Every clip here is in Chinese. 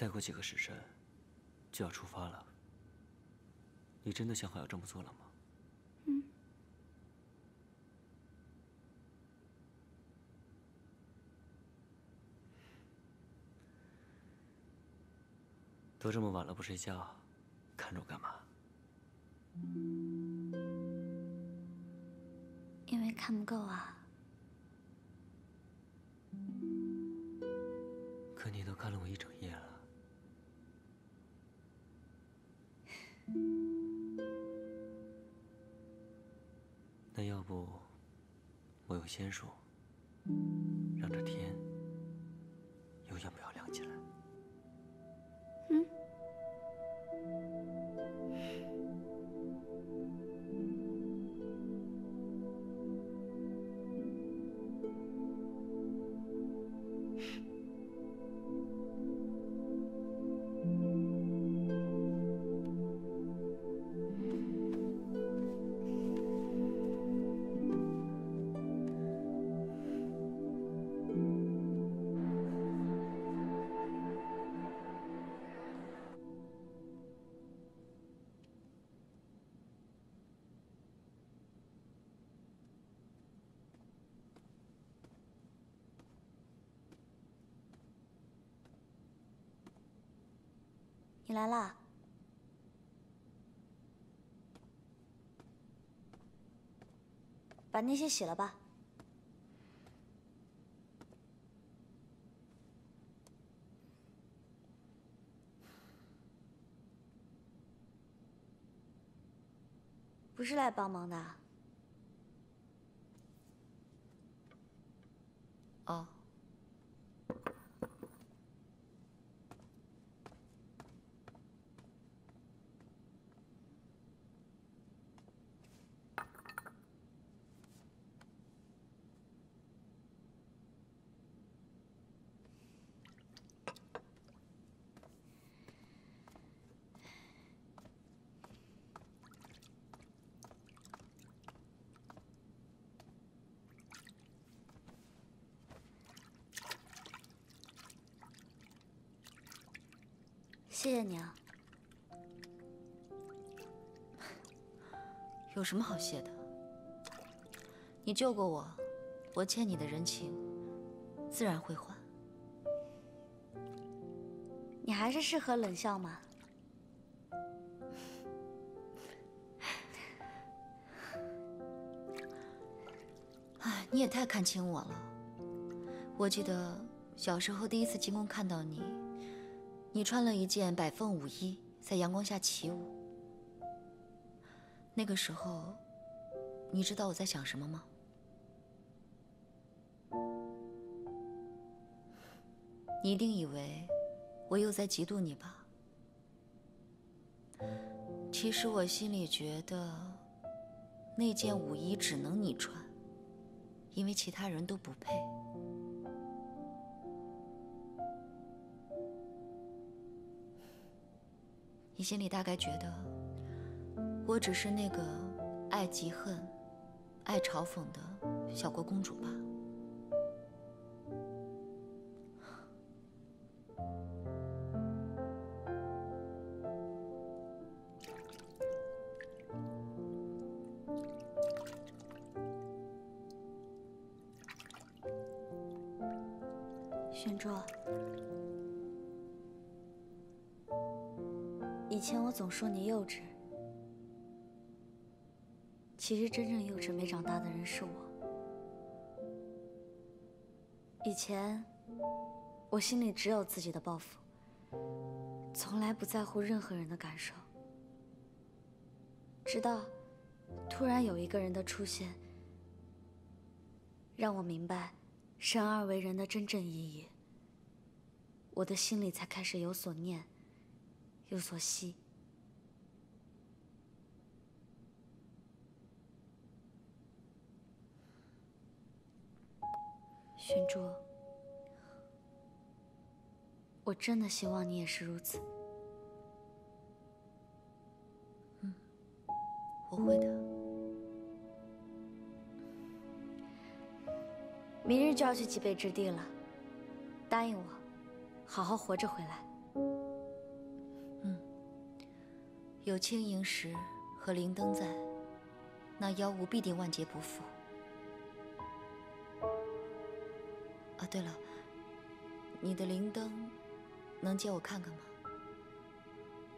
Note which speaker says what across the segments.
Speaker 1: 再过几个时辰就要出发了，你真的想好要这么做了吗？
Speaker 2: 嗯。
Speaker 1: 都这么晚了不睡觉，看着我干嘛？
Speaker 2: 因为看不够啊。
Speaker 1: 可你都看了我一整夜了。那要不，我有仙术，让这天
Speaker 2: 你来啦！把那些洗了吧。不是来帮忙的。
Speaker 3: 哦。
Speaker 2: 谢谢你啊，
Speaker 3: 有什么好谢的？你救过我，我欠你的人情，自然会还。
Speaker 2: 你还是适合冷笑嘛。
Speaker 3: 哎，你也太看轻我了。我记得小时候第一次进宫看到你。你穿了一件百凤舞衣，在阳光下起舞。那个时候，你知道我在想什么吗？你一定以为我又在嫉妒你吧？其实我心里觉得，那件舞衣只能你穿，因为其他人都不配。你心里大概觉得，我只是那个爱嫉恨、爱嘲讽的小国公主吧？
Speaker 2: 总说你幼稚，其实真正幼稚没长大的人是我。以前我心里只有自己的抱负，从来不在乎任何人的感受。直到突然有一个人的出现，让我明白生而为人的真正意义，我的心里才开始有所念。有所惜，玄珠，我真的希望你也是如此。
Speaker 3: 嗯，我会的。
Speaker 2: 明日就要去极北之地了，答应我，好好活着回来。
Speaker 3: 嗯，有青萤石和灵灯在，那妖物必定万劫不复。对了，你的灵灯能借我看看吗？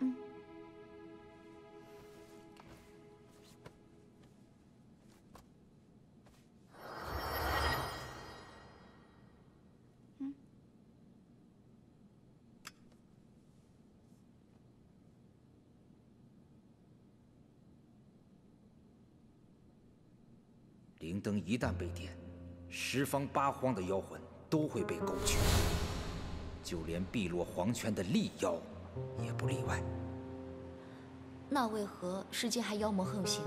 Speaker 4: 嗯灵灯一旦被点，十方八荒的妖魂都会被勾去，就连碧落黄泉的厉妖也不例外。
Speaker 3: 那为何世间还妖魔横行？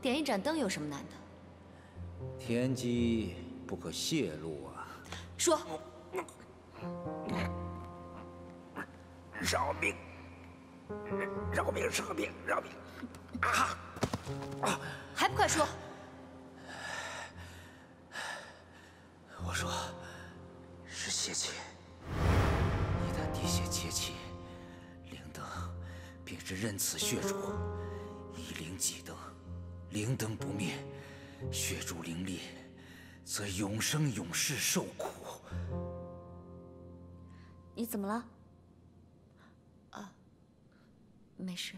Speaker 3: 点一盏灯有什么难的？
Speaker 4: 天机不可泄露啊！
Speaker 3: 说，
Speaker 4: 饶命！饶命！饶命！饶命！啊！
Speaker 3: 还不快说！
Speaker 4: 我说，是邪气。一旦滴血邪气，灵灯便是任此血主，一灵祭灯，灵灯不灭，血主灵力，则永生永世受苦。
Speaker 2: 你怎么了？
Speaker 3: 啊，没事。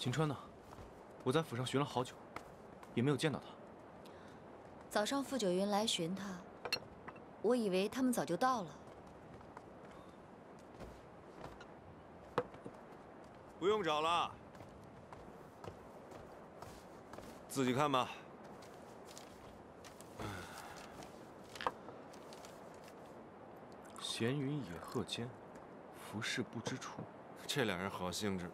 Speaker 5: 秦川呢？我在府上寻了好久，也没有见到他。
Speaker 3: 早上傅九云来寻他，我以为他们早就到了。
Speaker 6: 不用找了，自己看吧。
Speaker 5: 闲云野鹤间，浮世不知处。
Speaker 6: 这两人好兴致。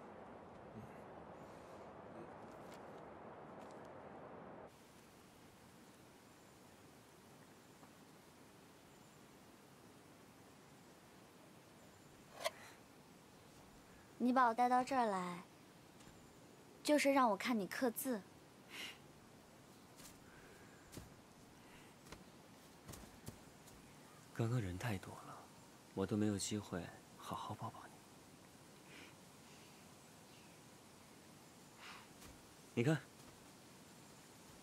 Speaker 2: 你把我带到这儿来，就是让我看你刻字。
Speaker 1: 刚刚人太多了，我都没有机会好好抱抱你。你看，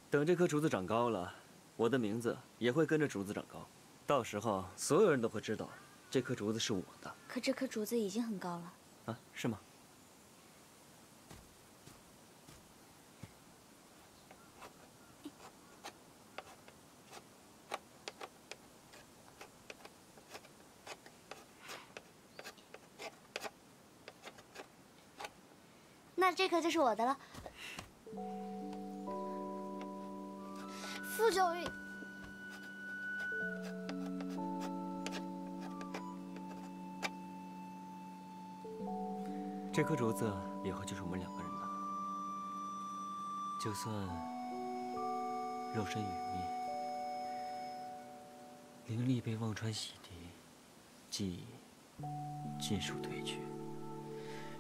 Speaker 1: 等这棵竹子长高了，我的名字也会跟着竹子长高，到时候所有人都会知道这棵竹子是我的。
Speaker 2: 可这棵竹子已经很高了。
Speaker 1: 啊，是吗？
Speaker 2: 那这颗就是我的了，傅九云。
Speaker 1: 这颗竹子以后就是我们两个人的，就算肉身陨灭，灵力被忘川洗涤，记忆尽数褪去，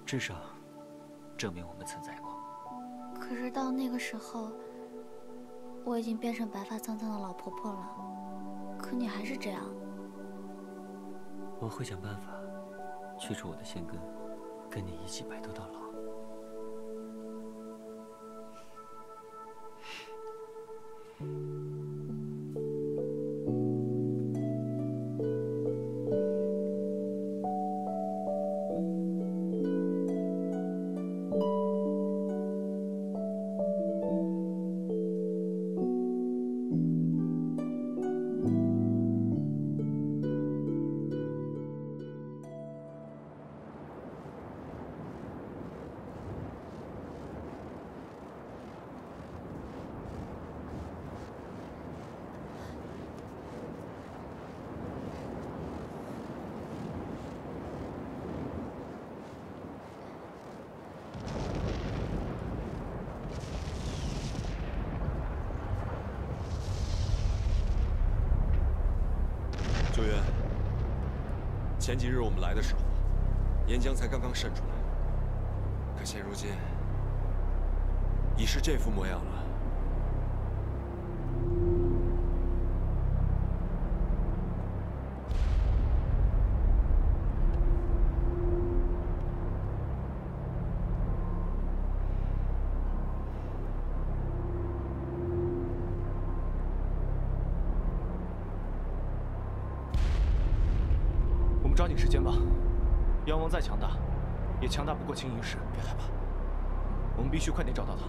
Speaker 1: 至少证明我们存在过。
Speaker 2: 可是到那个时候，我已经变成白发苍苍的老婆婆了，可你还是这样。
Speaker 1: 我会想办法去除我的仙根。跟你一起白头到老。
Speaker 6: 前几日我们来的时候，岩浆才刚刚渗出来，可现如今已是这副模样了。
Speaker 5: 肩膀。妖王再强大，也强大不过青银石。
Speaker 6: 别害怕，
Speaker 5: 我们必须快点找到他。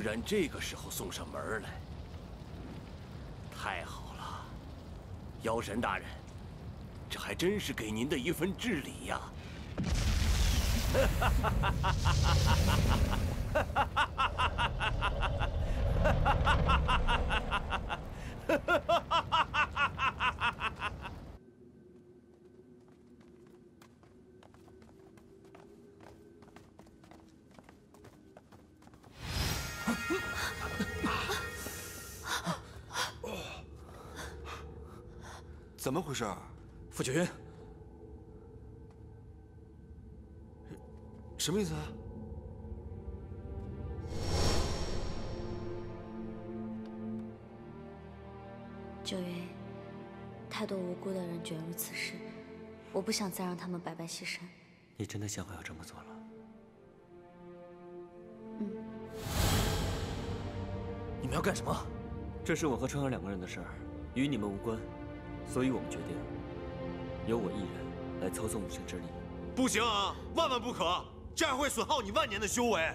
Speaker 7: 居然这个时候送上门来，太好了！妖神大人，这还真是给您的一份治理呀！
Speaker 6: 怎么回事？
Speaker 1: 傅九云，
Speaker 6: 什么意思啊？
Speaker 2: 九云，太多无辜的人卷入此事，我不想再让他们白白牺牲。
Speaker 1: 你真的想好要这么做了？
Speaker 2: 嗯。
Speaker 1: 你们要干什么？这是我和川儿两个人的事儿，与你们无关，所以我们决定由我一人来操纵五行之力。
Speaker 8: 不行啊，万万不可，这样会损耗你万年的修为。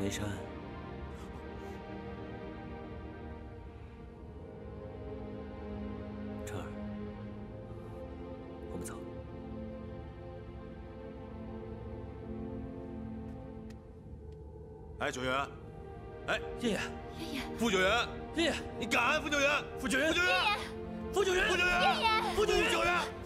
Speaker 1: 梅山，晨儿，我们走。
Speaker 8: 哎，九元，哎，
Speaker 1: 爷爷，
Speaker 3: 爷爷，
Speaker 8: 傅九元，
Speaker 1: 爷爷，
Speaker 8: 你敢啊，傅九元，
Speaker 1: 傅九元，
Speaker 8: 傅九元，
Speaker 1: 傅九云，
Speaker 8: 傅九
Speaker 3: 云，
Speaker 8: 傅九云，傅九云。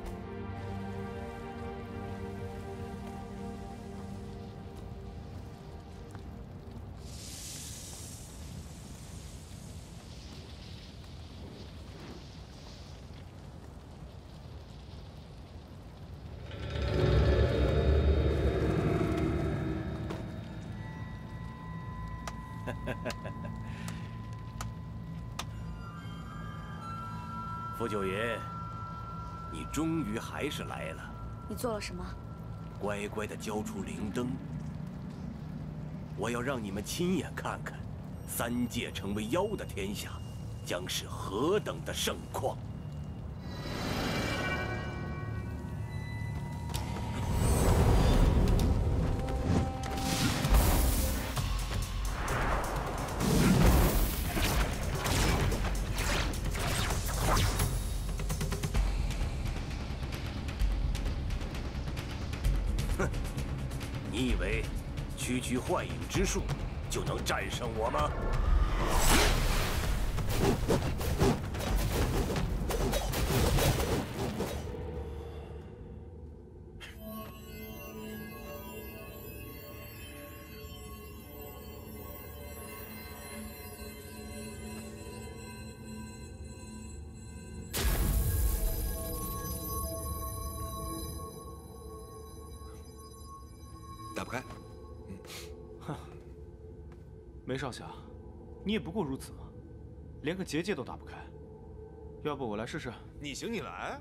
Speaker 7: 傅九爷，你终于还是来了。
Speaker 2: 你做了什么？
Speaker 7: 乖乖的交出灵灯。我要让你们亲眼看看，三界成为妖的天下，将是何等的盛况。区区幻影之术就能战胜我吗？
Speaker 6: 打不开。
Speaker 5: 梅少侠，你也不过如此嘛，连个结界都打不开。要不我来试试？
Speaker 8: 你行你来。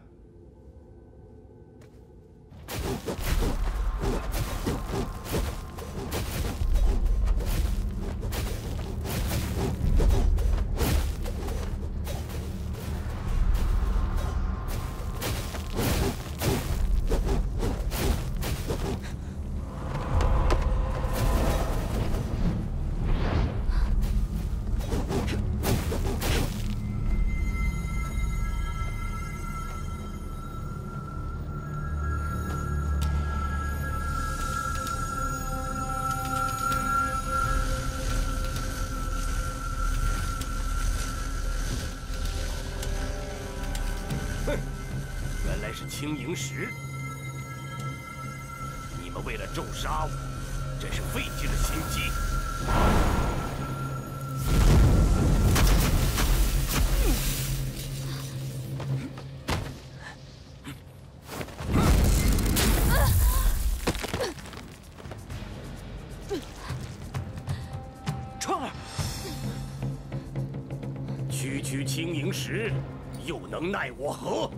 Speaker 7: 青萤石。你们为了咒杀我，真是费尽了心机。区区青萤石，又能奈我何？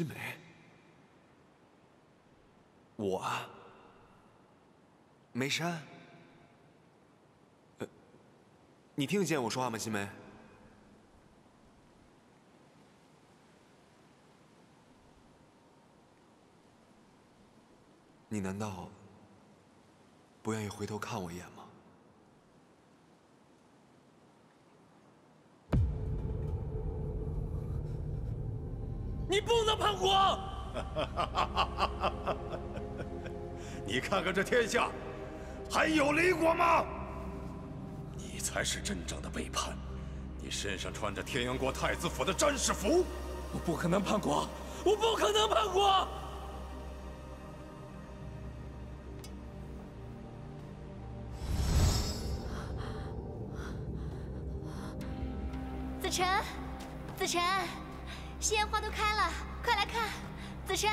Speaker 6: 新梅，我啊，梅山，呃，你听得见我说话吗，新梅？你难道不愿意回头看我一眼吗？
Speaker 7: 你不能叛国！
Speaker 9: 你看看这天下，还有离国吗？你才是真正的背叛！你身上穿着天阳国太子府的战士服，
Speaker 7: 我不可能叛国！我不可能叛国！
Speaker 2: 子辰，子晨，鲜花都开了，快来看，子辰。